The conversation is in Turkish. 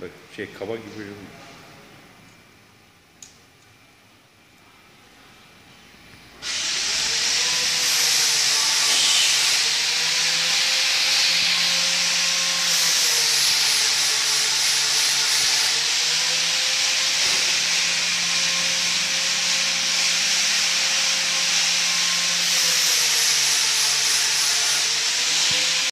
Bak şey kaba gibi.